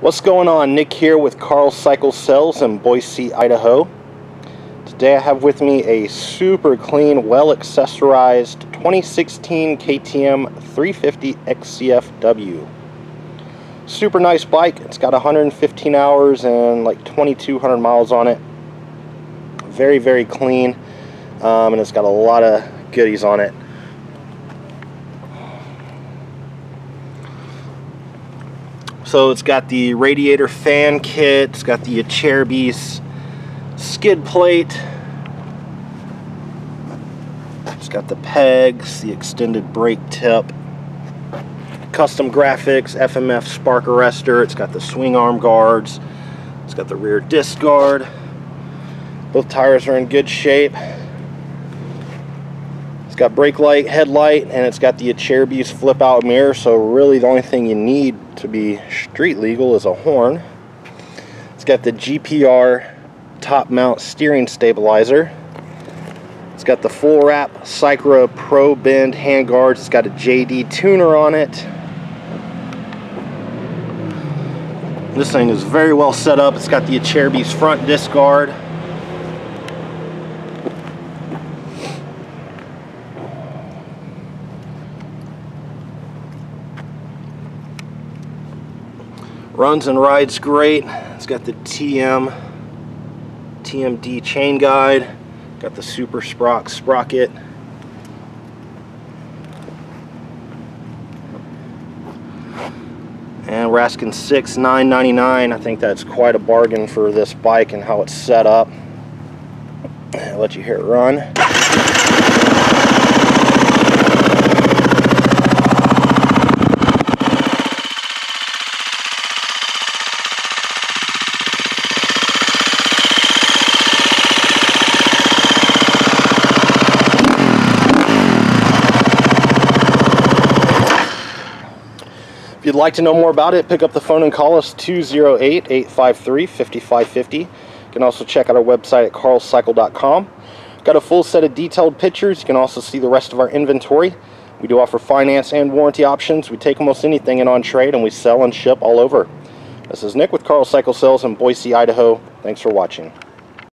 What's going on? Nick here with Carl Cycle Sales in Boise, Idaho. Today I have with me a super clean, well accessorized 2016 KTM 350 XCFW. Super nice bike. It's got 115 hours and like 2200 miles on it. Very, very clean. Um, and it's got a lot of goodies on it. So it's got the radiator fan kit, it's got the Acerbis skid plate, it's got the pegs, the extended brake tip, custom graphics, FMF spark arrestor, it's got the swing arm guards, it's got the rear disc guard, both tires are in good shape got brake light, headlight, and it's got the Acerbis flip out mirror, so really the only thing you need to be street legal is a horn. It's got the GPR top mount steering stabilizer. It's got the full wrap Cycra Pro Bend handguards. It's got a JD tuner on it. This thing is very well set up. It's got the Acerbis front disc guard. Runs and rides great. It's got the TM, TMD chain guide. Got the Supersprox sprocket. And we're asking six nine ninety nine. I think that's quite a bargain for this bike and how it's set up. I'll let you hear it run. You'd like to know more about it, pick up the phone and call us 208-853-5550. You can also check out our website at carlcycle.com. Got a full set of detailed pictures. You can also see the rest of our inventory. We do offer finance and warranty options. We take almost anything in on trade and we sell and ship all over. This is Nick with Carl Cycle Sales in Boise, Idaho. Thanks for watching.